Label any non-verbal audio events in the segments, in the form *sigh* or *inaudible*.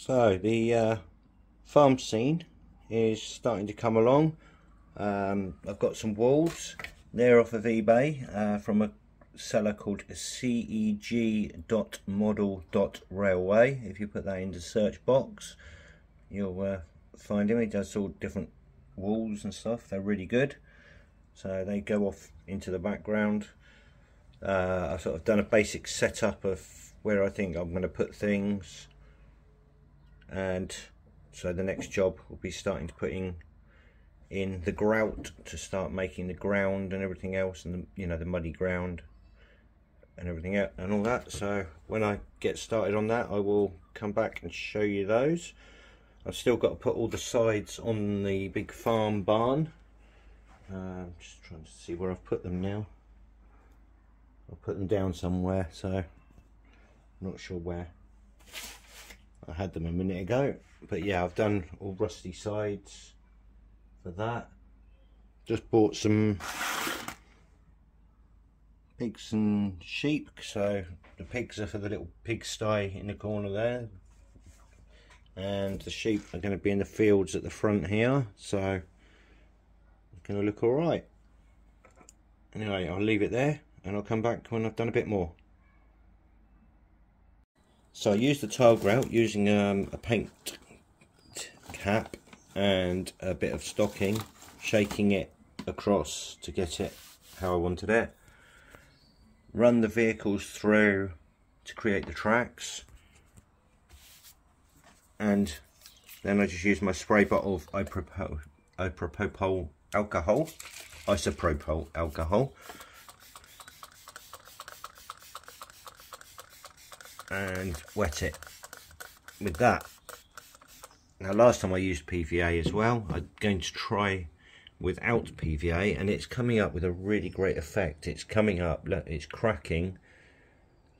So the uh, farm scene is starting to come along. Um, I've got some walls. They're off of eBay uh, from a seller called ceg.model.railway. If you put that in the search box, you'll uh, find him. He does all different walls and stuff. They're really good. So they go off into the background. Uh, I've sort of done a basic setup of where I think I'm going to put things and so the next job will be starting to putting in the grout to start making the ground and everything else and the, you know the muddy ground and everything else and all that. So when I get started on that I will come back and show you those. I've still got to put all the sides on the big farm barn. Uh, just trying to see where I've put them now. I'll put them down somewhere so I'm not sure where I had them a minute ago. But yeah I've done all rusty sides for that. Just bought some pigs and sheep. So the pigs are for the little pigsty in the corner there. And the sheep are going to be in the fields at the front here. So it's going to look all right. Anyway I'll leave it there and I'll come back when I've done a bit more so I used the tile grout using um, a paint cap and a bit of stocking, shaking it across to get it how I wanted it. Run the vehicles through to create the tracks. And then I just use my spray bottle of isopropyl alcohol, isopropyl alcohol and wet it with that. Now last time I used PVA as well, I'm going to try without PVA and it's coming up with a really great effect. It's coming up, it's cracking,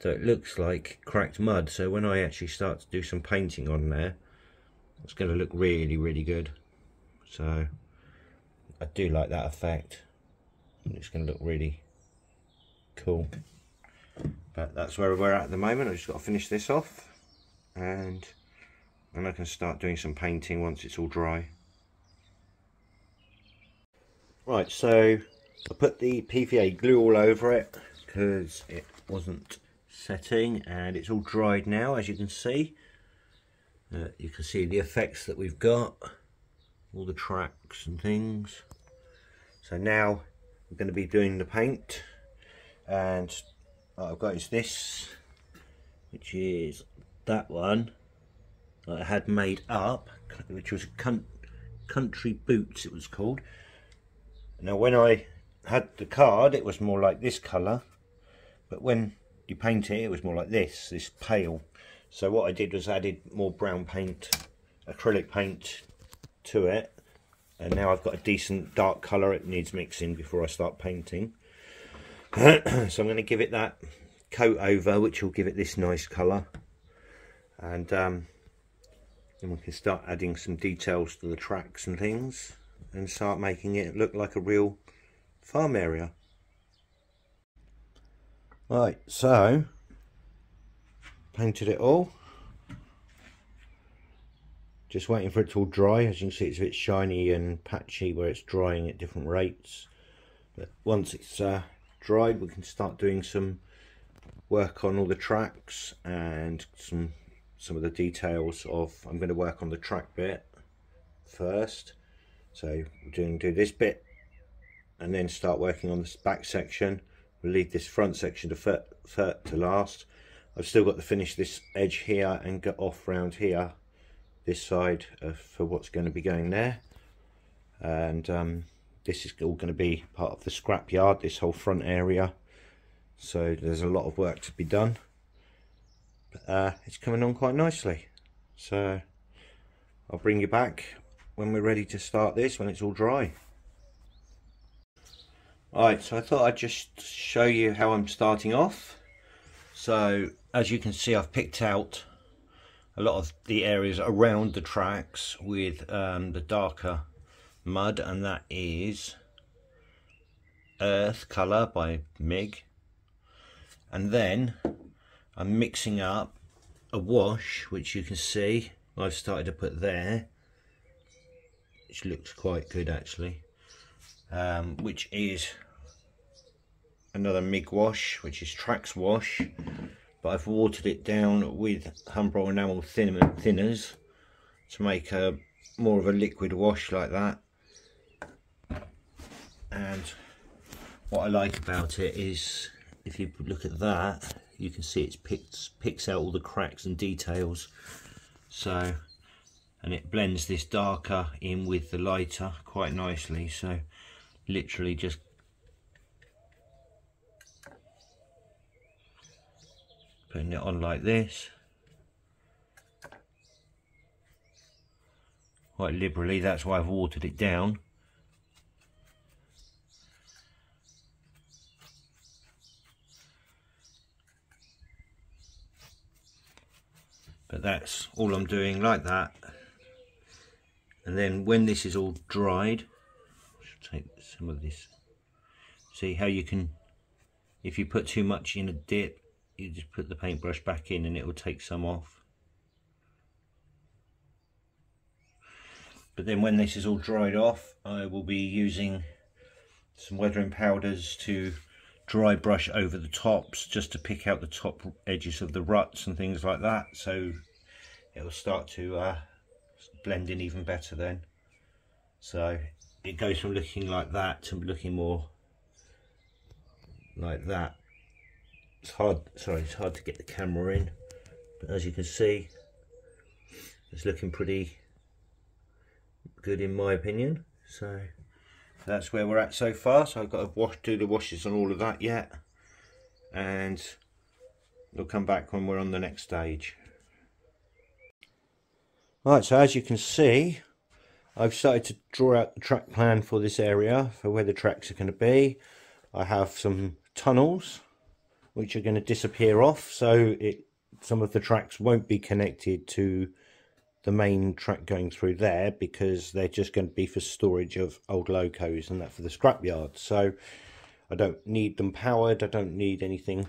so it looks like cracked mud. So when I actually start to do some painting on there, it's going to look really, really good. So I do like that effect. It's going to look really cool but that's where we're at at the moment. I've just got to finish this off. And then I can start doing some painting once it's all dry. Right so I put the PVA glue all over it because it wasn't setting and it's all dried now as you can see. Uh, you can see the effects that we've got all the tracks and things. So now we're going to be doing the paint and I've got is this, which is that one that I had made up, which was Country Boots it was called. Now when I had the card it was more like this colour, but when you paint it it was more like this, this pale. So what I did was added more brown paint, acrylic paint to it, and now I've got a decent dark colour it needs mixing before I start painting. *clears throat* so I'm going to give it that coat over which will give it this nice colour and um, then we can start adding some details to the tracks and things and start making it look like a real farm area. Right, so painted it all. Just waiting for it to all dry. As you can see, it's a bit shiny and patchy where it's drying at different rates. But once it's uh, dried we can start doing some work on all the tracks and some some of the details of I'm going to work on the track bit first. So we're doing do this bit and then start working on this back section. We'll leave this front section to third to last. I've still got to finish this edge here and get off round here this side for what's going to be going there. And um, this is all going to be part of the scrap yard this whole front area. So there's a lot of work to be done. But, uh, it's coming on quite nicely. So I'll bring you back when we're ready to start this when it's all dry. Alright, so I thought I'd just show you how I'm starting off. So, as you can see, I've picked out a lot of the areas around the tracks with um, the darker mud and that is earth color by mig. And then I'm mixing up a wash which you can see. I've started to put there which looks quite good actually um, which is another MIG wash which is Tracks wash. But I've watered it down with Humbrol enamel thin thinners to make a more of a liquid wash like that and what I like about it is if you look at that you can see it picks picks out all the cracks and details. So and it blends this darker in with the lighter quite nicely. So literally just putting it on like this. Quite liberally that's why I've watered it down but that's all I'm doing like that. And then when this is all dried take some of this. See how you can if you put too much in a dip you just put the paintbrush back in and it will take some off. But then when this is all dried off I will be using some weathering powders to dry brush over the tops just to pick out the top edges of the ruts and things like that. So it will start to uh, blend in even better then. So it goes from looking like that to looking more like that. It's hard sorry it's hard to get the camera in but as you can see it's looking pretty good in my opinion. So that's where we're at so far so I've got to wash do the washes on all of that yet. And we'll come back when we're on the next stage. Right so as you can see I've started to draw out the track plan for this area for where the tracks are going to be. I have some tunnels which are going to disappear off so it some of the tracks won't be connected to the main track going through there because they're just going to be for storage of old locos and that for the scrapyard. So I don't need them powered. I don't need anything.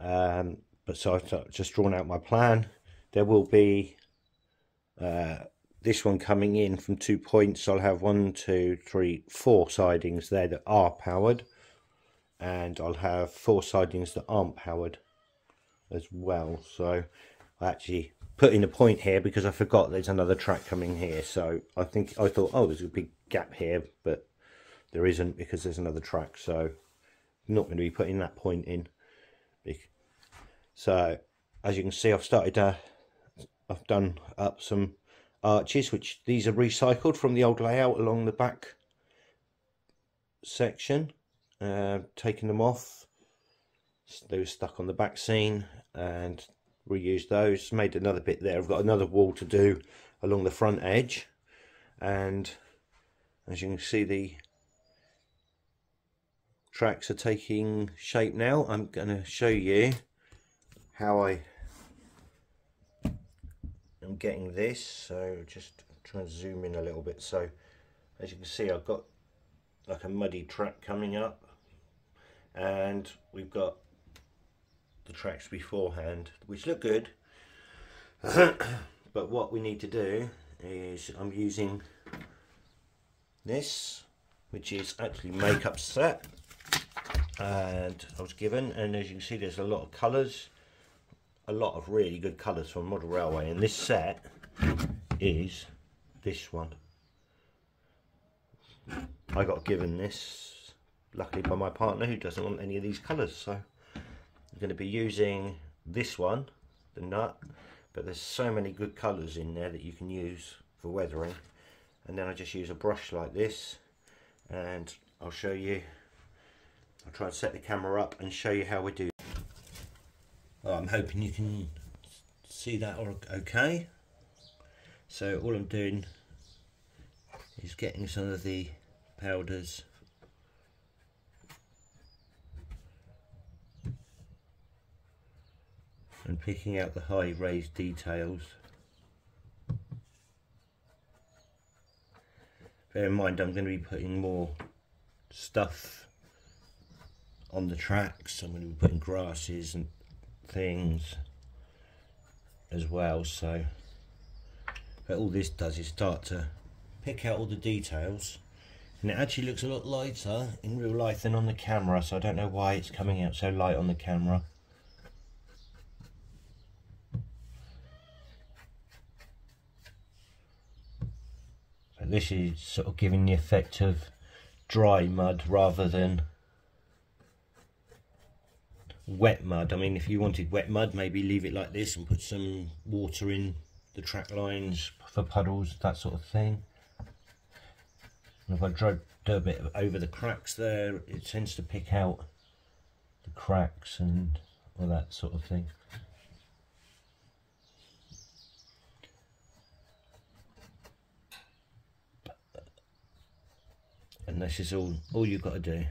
Um, but so I've just drawn out my plan. There will be uh, this one coming in from two points. I'll have one, two, three, four sidings there that are powered. And I'll have four sidings that aren't powered as well. So I actually put in a point here because I forgot there's another track coming here. So I think I thought, oh, there's a big gap here, but there isn't because there's another track. So I'm not going to be putting that point in. So as you can see, I've started to, I've done up some arches, which these are recycled from the old layout along the back section. Uh, taking them off. They were stuck on the back scene and reused those. Made another bit there. I've got another wall to do along the front edge. And as you can see the tracks are taking shape now. I'm going to show you how I am getting this. So just try and zoom in a little bit. So as you can see I've got like a muddy track coming up. And we've got the tracks beforehand, which look good. *coughs* but what we need to do is I'm using this, which is actually makeup set. And I was given, and as you can see, there's a lot of colours, a lot of really good colours from Model Railway. And this set is this one. I got given this, luckily by my partner, who doesn't want any of these colours. So I'm going to be using this one, the nut, but there's so many good colours in there that you can use for weathering. And then I just use a brush like this and I'll show you, I'll try and set the camera up and show you how we do. Well, I'm hoping you can see that okay. So all I'm doing is getting some of the powders and picking out the high raised details. Bear in mind I'm going to be putting more stuff on the tracks. I'm going to be putting grasses and things as well so but all this does is start to pick out all the details and it actually looks a lot lighter in real life than on the camera so I don't know why it's coming out so light on the camera this is sort of giving the effect of dry mud rather than wet mud I mean if you wanted wet mud maybe leave it like this and put some water in the track lines for puddles that sort of thing and if I do a bit over the cracks there, it tends to pick out the cracks and all that sort of thing. And this is all, all you've got to do.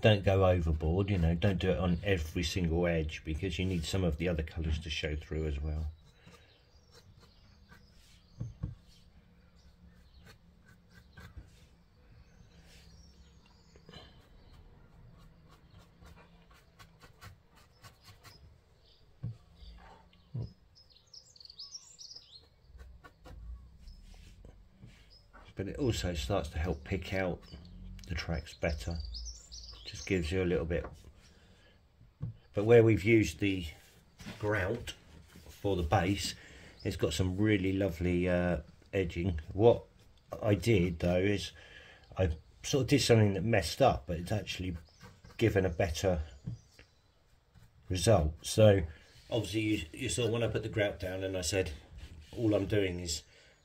don't go overboard you know don't do it on every single edge because you need some of the other colors to show through as well but it also starts to help pick out the tracks better. Just gives you a little bit. But where we've used the grout for the base it's got some really lovely uh, edging. What I did though is I sort of did something that messed up but it's actually given a better result. So obviously you, you saw when I put the grout down and I said all I'm doing is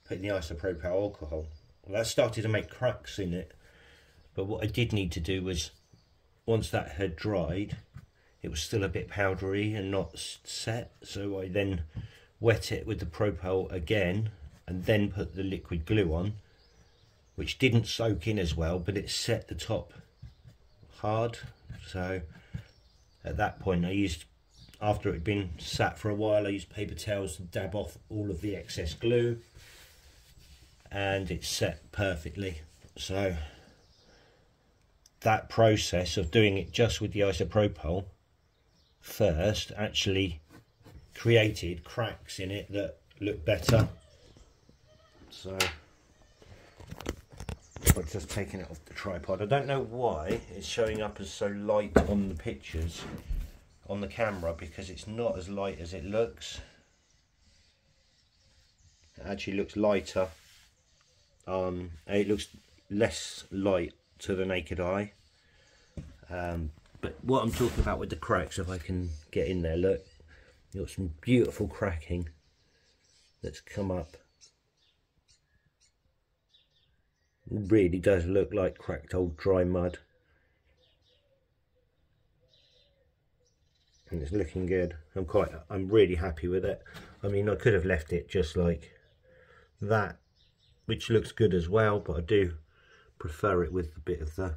putting the isopropyl alcohol that started to make cracks in it but what I did need to do was once that had dried it was still a bit powdery and not set so I then wet it with the propyl again and then put the liquid glue on which didn't soak in as well but it set the top hard. So at that point I used after it had been sat for a while I used paper towels to dab off all of the excess glue and it's set perfectly. So that process of doing it just with the isopropyl first actually created cracks in it that look better. So I've just taken it off the tripod. I don't know why it's showing up as so light on the pictures on the camera because it's not as light as it looks. It actually looks lighter um, it looks less light to the naked eye. Um, but what I'm talking about with the cracks, if I can get in there, look, you've got some beautiful cracking that's come up. Really does look like cracked old dry mud. And it's looking good. I'm quite, I'm really happy with it. I mean, I could have left it just like that, which looks good as well, but I do prefer it with a bit of the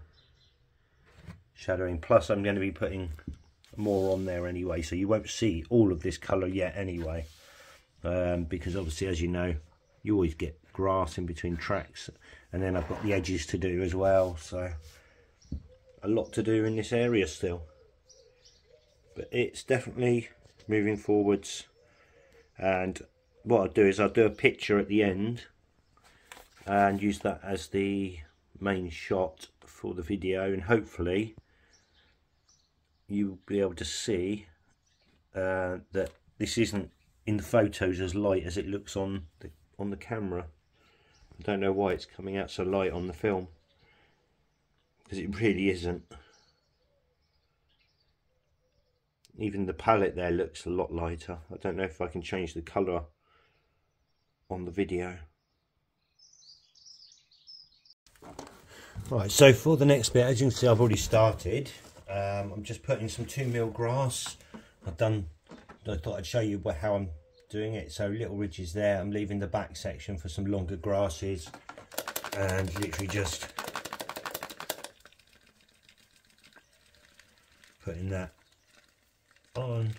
shadowing. Plus I'm going to be putting more on there anyway so you won't see all of this colour yet anyway. Um, because obviously as you know you always get grass in between tracks and then I've got the edges to do as well so a lot to do in this area still. But it's definitely moving forwards and what I'll do is I'll do a picture at the end and use that as the main shot for the video. And hopefully you'll be able to see uh, that this isn't in the photos as light as it looks on the on the camera. I don't know why it's coming out so light on the film because it really isn't. Even the palette there looks a lot lighter. I don't know if I can change the colour on the video Right, so for the next bit, as you can see, I've already started. Um, I'm just putting some 2 mil grass. I've done, I thought I'd show you how I'm doing it. So little ridges there. I'm leaving the back section for some longer grasses. And literally just putting that on.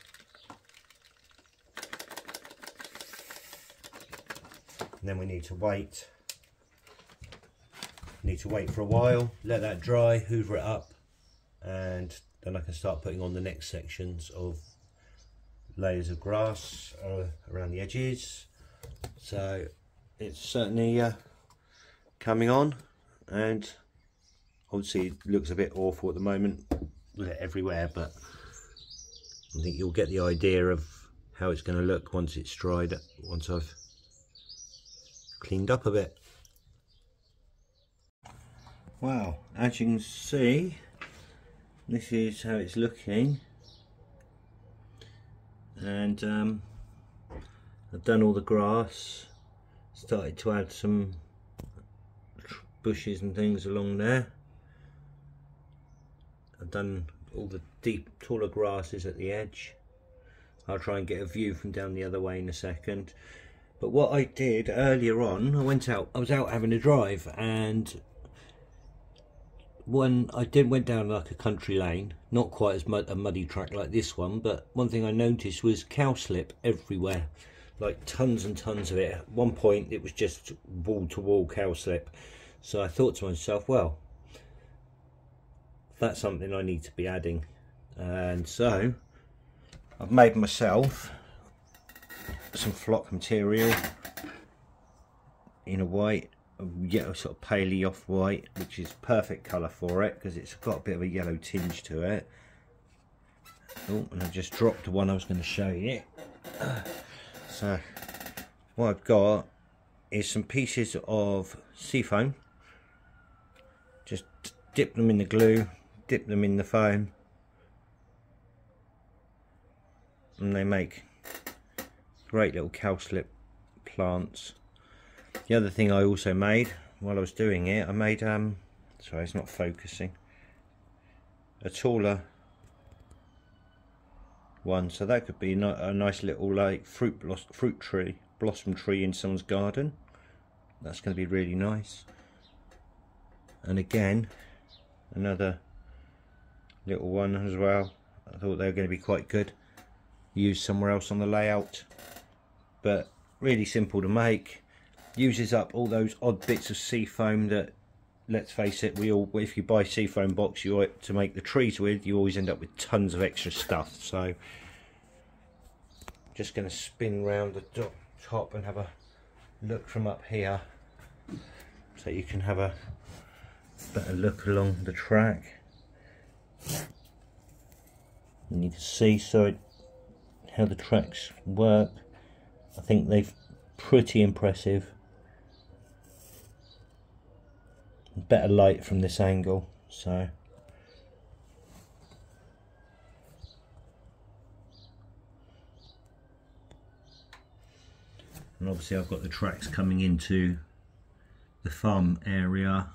and then we need to wait need to wait for a while let that dry hoover it up and then I can start putting on the next sections of layers of grass uh, around the edges. So it's certainly uh, coming on and obviously it looks a bit awful at the moment. With it everywhere but I think you'll get the idea of how it's going to look once it's dried once I've cleaned up a bit wow as you can see this is how it's looking. And um, I've done all the grass started to add some bushes and things along there. I've done all the deep taller grasses at the edge. I'll try and get a view from down the other way in a second. But what I did earlier on I went out I was out having a drive and when I did went down like a country lane, not quite as mud, a muddy track like this one, but one thing I noticed was cowslip everywhere, like tons and tons of it. At one point, it was just wall to wall cowslip. So I thought to myself, well, that's something I need to be adding. And so I've made myself some flock material in a white yellow sort of paley off white which is perfect colour for it because it's got a bit of a yellow tinge to it. Oh and I just dropped the one I was going to show you. *clears throat* So what I've got is some pieces of seafoam. Just dip them in the glue dip them in the foam. And they make great little cowslip plants the other thing I also made while I was doing it, I made, um, sorry it's not focusing, a taller one. So that could be a nice little like fruit, fruit tree, blossom tree in someone's garden. That's going to be really nice. And again, another little one as well. I thought they were going to be quite good. Used somewhere else on the layout. But really simple to make uses up all those odd bits of seafoam that let's face it we all if you buy seafoam box you to make the trees with you always end up with tons of extra stuff. So just going to spin round the top and have a look from up here. So you can have a better look along the track. And you can see so how the tracks work. I think they've pretty impressive better light from this angle so. And obviously I've got the tracks coming into the farm area.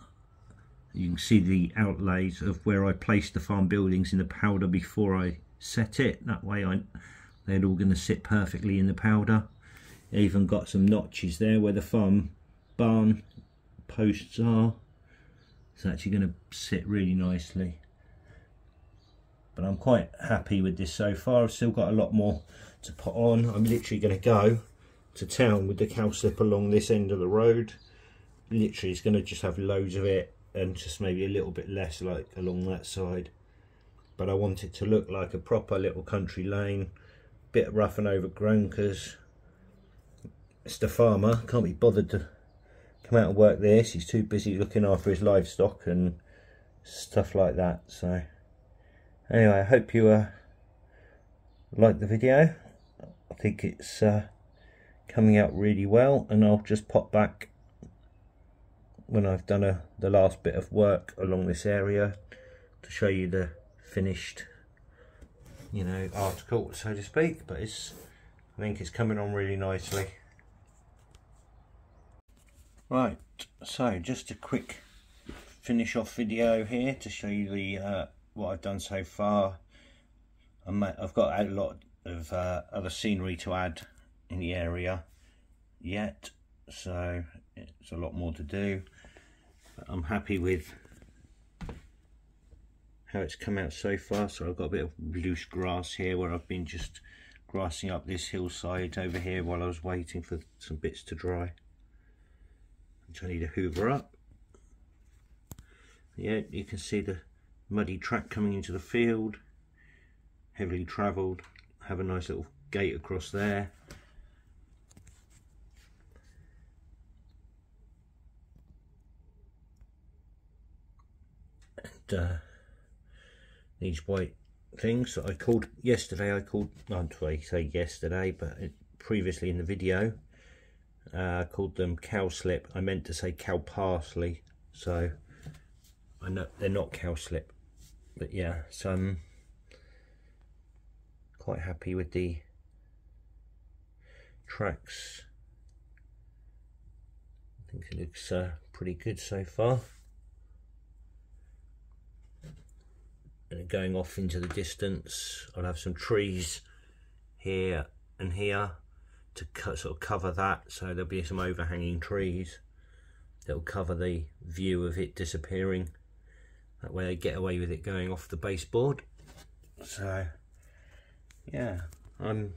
You can see the outlays of where I placed the farm buildings in the powder before I set it. That way I they're all going to sit perfectly in the powder. Even got some notches there where the farm barn posts are it's actually going to sit really nicely. But I'm quite happy with this so far. I've still got a lot more to put on. I'm literally going to go to town with the cowslip along this end of the road. Literally it's going to just have loads of it and just maybe a little bit less like along that side. But I want it to look like a proper little country lane. Bit rough and overgrown because Mr Farmer. Can't be bothered to come out and work this. He's too busy looking after his livestock and stuff like that. So anyway, I hope you uh, like the video. I think it's uh, coming out really well and I'll just pop back when I've done a, the last bit of work along this area to show you the finished you know article so to speak but it's I think it's coming on really nicely Right, so just a quick finish off video here to show you the uh, what I've done so far. I've got a lot of uh, other scenery to add in the area yet, so it's a lot more to do. But I'm happy with how it's come out so far. So I've got a bit of loose grass here where I've been just grassing up this hillside over here while I was waiting for some bits to dry. Which I need to hoover up. Yeah, you can see the muddy track coming into the field, heavily travelled, have a nice little gate across there. And uh, these white things that I called yesterday, I called, not I say yesterday, but previously in the video, uh, called them cowslip. I meant to say cow parsley, so I know they're not cowslip, but yeah, so I'm quite happy with the tracks. I think it looks uh, pretty good so far. And going off into the distance, I'll have some trees here and here to sort of cover that. So there'll be some overhanging trees that'll cover the view of it disappearing. That way they get away with it going off the baseboard. So, yeah, I'm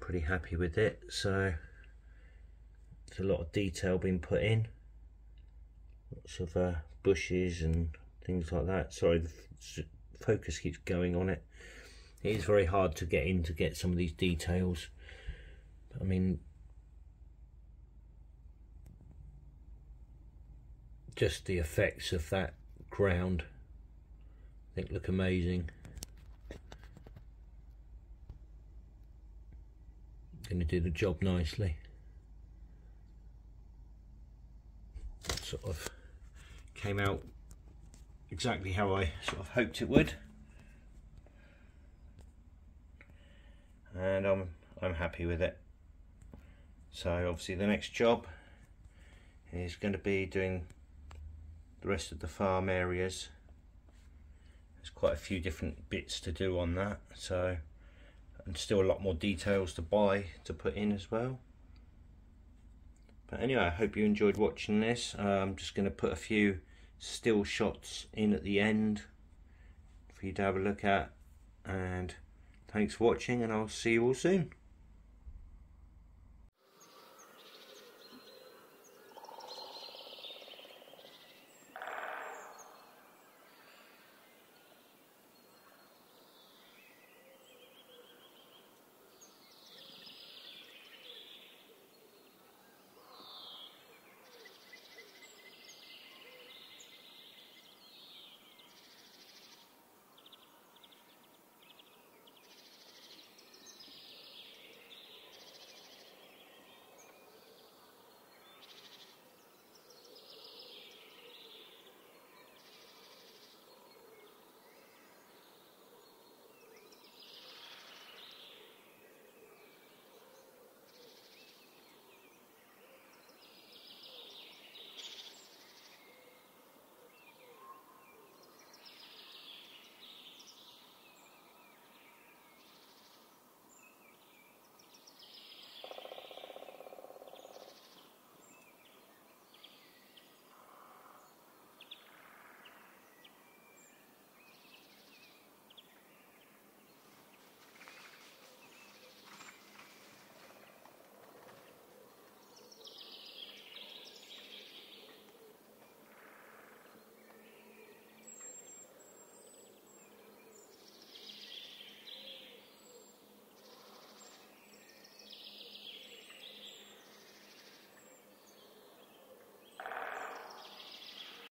pretty happy with it. So, there's a lot of detail being put in. Lots of uh, bushes and things like that. Sorry, the focus keeps going on it. It is very hard to get in to get some of these details. I mean, just the effects of that ground I think look amazing. Going to do the job nicely. Sort of came out exactly how I sort of hoped it would. And I'm I'm happy with it. So obviously the next job is going to be doing the rest of the farm areas. There's quite a few different bits to do on that, so and still a lot more details to buy to put in as well. But anyway, I hope you enjoyed watching this. Uh, I'm just going to put a few still shots in at the end for you to have a look at. And thanks for watching, and I'll see you all soon.